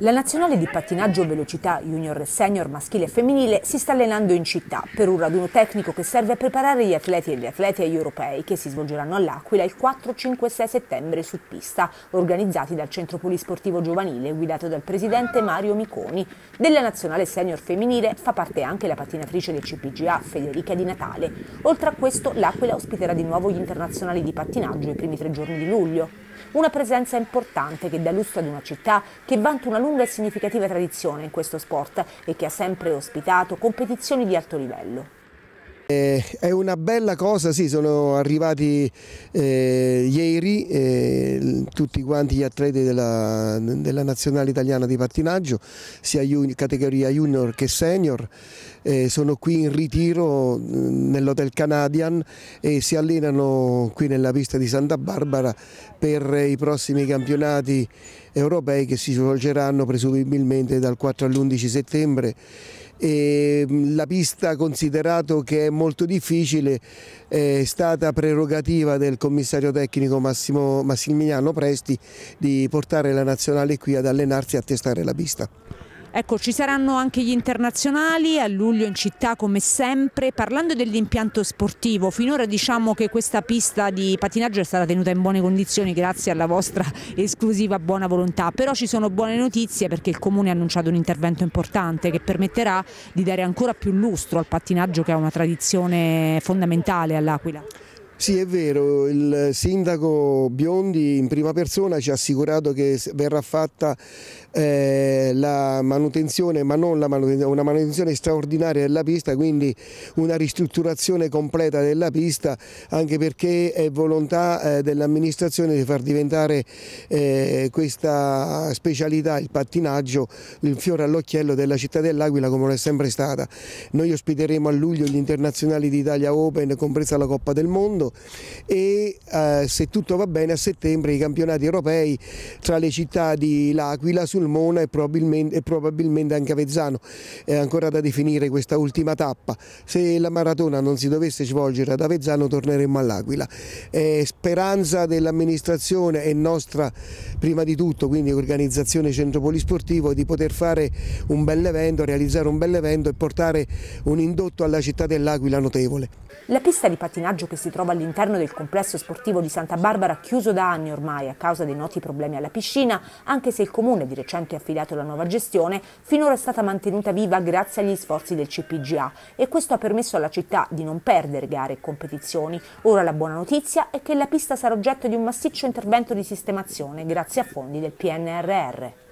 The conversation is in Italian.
La nazionale di pattinaggio velocità junior e senior maschile e femminile si sta allenando in città per un raduno tecnico che serve a preparare gli atleti e le atlete agli europei che si svolgeranno all'Aquila il 4, 5 e 6 settembre su pista, organizzati dal Centro Polisportivo Giovanile guidato dal presidente Mario Miconi. Della nazionale senior femminile fa parte anche la pattinatrice del CPGA Federica Di Natale. Oltre a questo l'Aquila ospiterà di nuovo gli internazionali di pattinaggio i primi tre giorni di luglio. Una presenza importante che dà lustro ad una città che vanta una lunga e significativa tradizione in questo sport e che ha sempre ospitato competizioni di alto livello. Eh, è una bella cosa, sì, sono arrivati eh, ieri eh, tutti quanti gli atleti della, della, nazionale italiana di pattinaggio, sia junior, categoria junior che senior, eh, sono qui in ritiro mm, nell'Hotel Canadian e si allenano qui nella pista di Santa Barbara per i prossimi campionati europei che si svolgeranno presumibilmente dal 4 all'11 settembre e la pista considerato che è molto difficile è stata prerogativa del commissario tecnico Massimo, Massimiliano Presti di portare la nazionale qui ad allenarsi e a testare la pista. Ecco, ci saranno anche gli internazionali a luglio in città come sempre. Parlando dell'impianto sportivo, finora diciamo che questa pista di patinaggio è stata tenuta in buone condizioni grazie alla vostra esclusiva buona volontà, però ci sono buone notizie perché il Comune ha annunciato un intervento importante che permetterà di dare ancora più lustro al pattinaggio che ha una tradizione fondamentale all'Aquila. Sì, è vero, il sindaco Biondi in prima persona ci ha assicurato che verrà fatta eh, la manutenzione, ma non la manutenzione, una manutenzione straordinaria della pista, quindi una ristrutturazione completa della pista, anche perché è volontà eh, dell'amministrazione di far diventare eh, questa specialità, il pattinaggio, il fiore all'occhiello della città dell'Aquila come lo è sempre stata. Noi ospiteremo a luglio gli internazionali d'Italia Open, compresa la Coppa del Mondo, mondo e eh, se tutto va bene a settembre i campionati europei tra le città di L'Aquila, Sulmona e probabilmente, e probabilmente anche Avezzano. È ancora da definire questa ultima tappa. Se la maratona non si dovesse svolgere ad Avezzano torneremo all'Aquila. È speranza dell'amministrazione e nostra prima di tutto, quindi organizzazione Centro Polisportivo, di poter fare un bel evento, realizzare un bel evento e portare un indotto alla città dell'Aquila notevole. La pista di pattinaggio che si trova all'interno del complesso sportivo di Santa Barbara, chiuso da anni ormai a causa dei noti problemi alla piscina, anche se il comune di recente ha affidato la nuova gestione, finora è stata mantenuta viva grazie agli sforzi del CPGA e questo ha permesso alla città di non perdere gare e competizioni. Ora la buona notizia è che la pista sarà oggetto di un massiccio intervento di sistemazione grazie a fondi del PNRR.